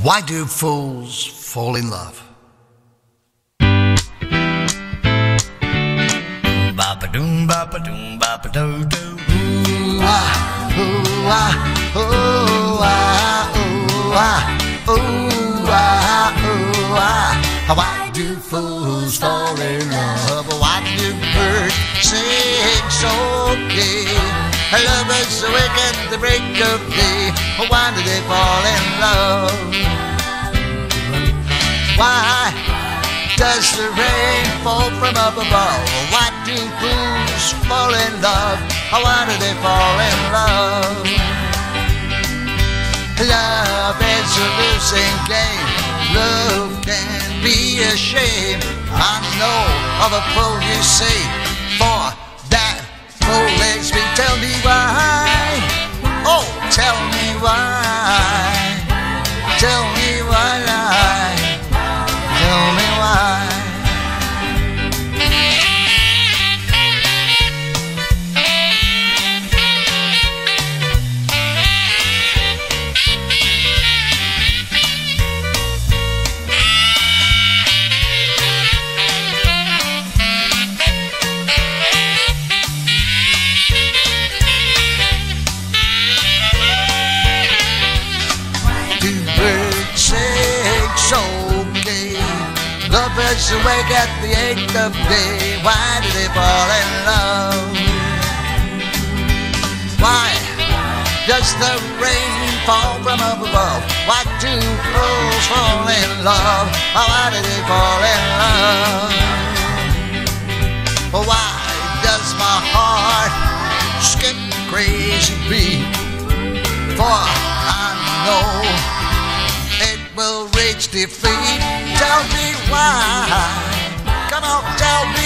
Why do fools fall in love? Ba-ba-doom, ba-ba-doom, ba-ba-doo, doo. Ooh, ah, ooh, ah, ooh, ah, ooh, ah, ooh, ah, ooh, ah. Why do fools fall in love? Why do birds sing so gay? Lovers awake at the break of day. Why do they fall in love? Does the rain fall from up above? Why do fools fall in love? Why do they fall in love? Love is a losing game. Love can be a shame. I know of a fool you say, Lovers awake at the eighth of day. Why do they fall in love? Why does the rain fall from up above? Why do fools fall in love? Why do they fall in love? Why does my heart skip crazy beat? For I know defeat. Tell me why. Come on, tell me.